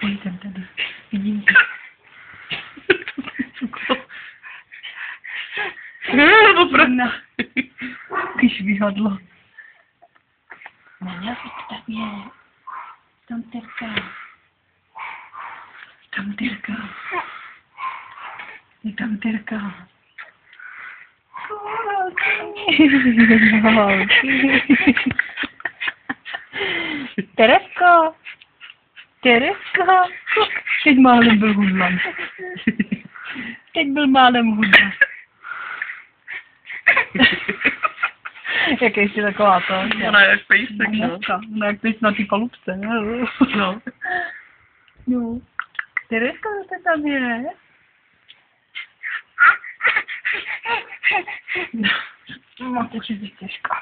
Pojďte tady. Vidím tě. No, opravdu. Na. Když vyhodlo. Nenavít tam je. Tam terka. Tam terka. Je tam terka. Teresko. Teresko. Teď málem byl hudlan. Teď byl málem hudlan. Jak ještě taková to. Ona je jak pejsek, no. Ona jak teď na ty palubce. No. No. Tereska, to tam je. Máte si těžká.